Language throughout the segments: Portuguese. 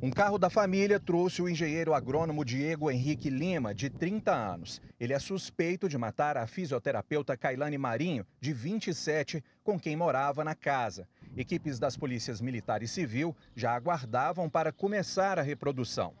Um carro da família trouxe o engenheiro agrônomo Diego Henrique Lima, de 30 anos. Ele é suspeito de matar a fisioterapeuta Kailane Marinho, de 27, com quem morava na casa. Equipes das polícias militar e civil já aguardavam para começar a reprodução.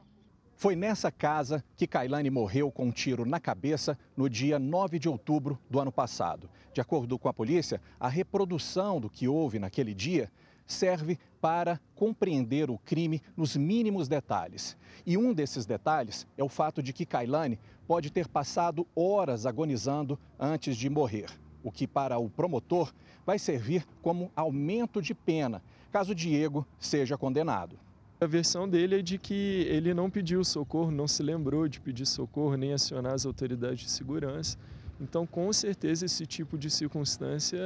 Foi nessa casa que Kailane morreu com um tiro na cabeça no dia 9 de outubro do ano passado. De acordo com a polícia, a reprodução do que houve naquele dia serve para compreender o crime nos mínimos detalhes. E um desses detalhes é o fato de que Kailane pode ter passado horas agonizando antes de morrer, o que para o promotor vai servir como aumento de pena, caso Diego seja condenado. A versão dele é de que ele não pediu socorro, não se lembrou de pedir socorro nem acionar as autoridades de segurança. Então, com certeza, esse tipo de circunstância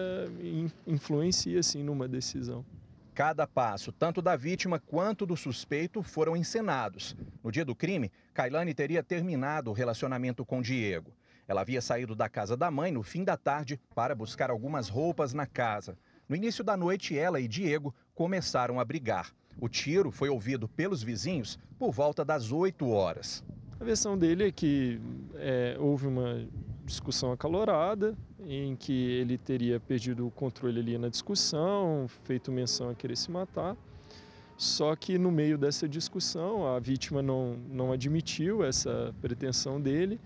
influencia sim numa decisão. Cada passo, tanto da vítima quanto do suspeito, foram encenados. No dia do crime, Kailane teria terminado o relacionamento com Diego. Ela havia saído da casa da mãe no fim da tarde para buscar algumas roupas na casa. No início da noite, ela e Diego começaram a brigar. O tiro foi ouvido pelos vizinhos por volta das 8 horas. A versão dele é que é, houve uma discussão acalorada, em que ele teria perdido o controle ali na discussão, feito menção a querer se matar. Só que no meio dessa discussão, a vítima não, não admitiu essa pretensão dele.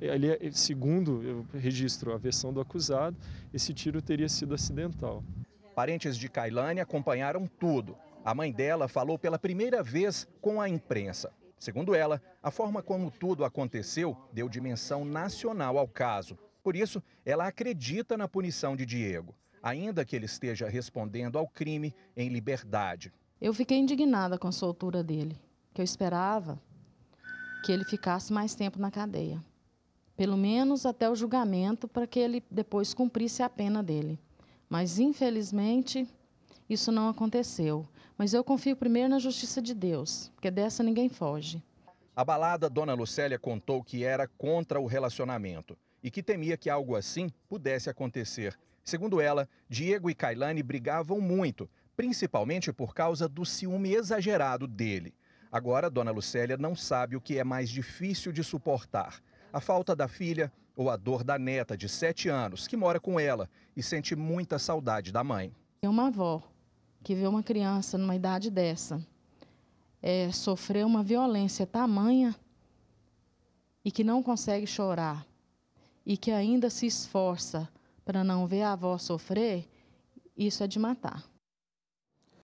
Ele, segundo eu registro a versão do acusado, esse tiro teria sido acidental. Parentes de Kailane acompanharam tudo. A mãe dela falou pela primeira vez com a imprensa. Segundo ela, a forma como tudo aconteceu deu dimensão nacional ao caso. Por isso, ela acredita na punição de Diego, ainda que ele esteja respondendo ao crime em liberdade. Eu fiquei indignada com a soltura dele, que eu esperava que ele ficasse mais tempo na cadeia. Pelo menos até o julgamento, para que ele depois cumprisse a pena dele. Mas, infelizmente, isso não aconteceu. Mas eu confio primeiro na justiça de Deus, porque dessa ninguém foge. A balada Dona Lucélia contou que era contra o relacionamento e que temia que algo assim pudesse acontecer. Segundo ela, Diego e Kailane brigavam muito, principalmente por causa do ciúme exagerado dele. Agora, Dona Lucélia não sabe o que é mais difícil de suportar: a falta da filha ou a dor da neta de sete anos, que mora com ela e sente muita saudade da mãe. É uma avó que vê uma criança numa idade dessa é, sofrer uma violência tamanha e que não consegue chorar e que ainda se esforça para não ver a avó sofrer, isso é de matar.